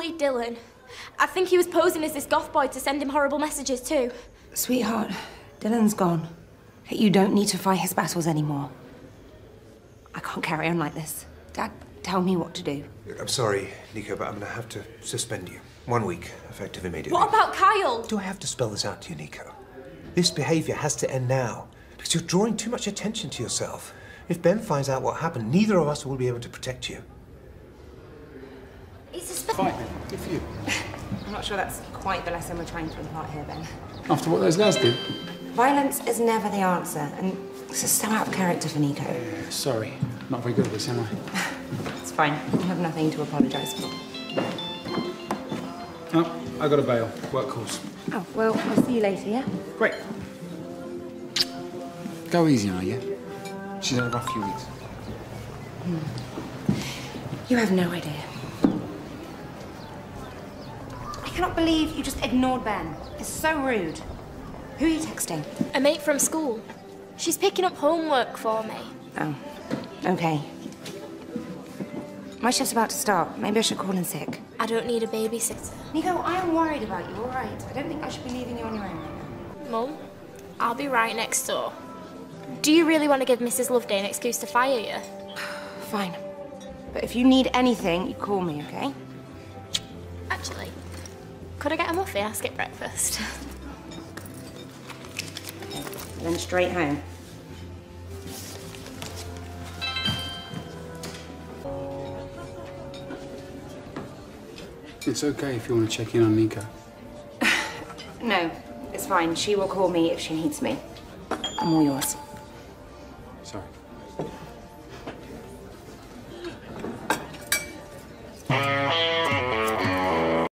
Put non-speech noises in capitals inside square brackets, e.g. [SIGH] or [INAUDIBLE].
bullied Dylan. I think he was posing as this goth boy to send him horrible messages too. Sweetheart, Dylan's gone. You don't need to fight his battles anymore. I can't carry on like this. Dad, tell me what to do. I'm sorry, Nico, but I'm going to have to suspend you. One week, effective immediately. What about Kyle? Do I have to spell this out to you, Nico? This behavior has to end now because you're drawing too much attention to yourself. If Ben finds out what happened, neither of us will be able to protect you. A Fine, good for you. [LAUGHS] I'm not sure that's quite the lesson we're trying to impart here, Ben. After what those lads did. Violence is never the answer, and this is so out of character for Nico. Sorry, not very good at this, am I? [LAUGHS] It's fine. You have nothing to apologise for. Oh, I got a bail. Work calls. Oh, well, I'll see you later, yeah? Great. Go easy on her, yeah? She's had a rough few weeks. Hmm. You have no idea. I cannot believe you just ignored Ben. It's so rude. Who are you texting? A mate from school. She's picking up homework for me. Oh, okay. My shift's about to start. Maybe I should call in sick. I don't need a babysitter. Nico, I am worried about you, all right? I don't think I should be leaving you on your own right now. Mum, I'll be right next door. Do you really want to give Mrs. Loveday an excuse to fire you? [SIGHS] Fine. But if you need anything, you call me, okay? Actually, could I get a muffin? I'll skip breakfast. [LAUGHS] Then straight home. It's okay if you want to check in on Nico. [LAUGHS] No, it's fine. She will call me if she needs me. I'm all yours.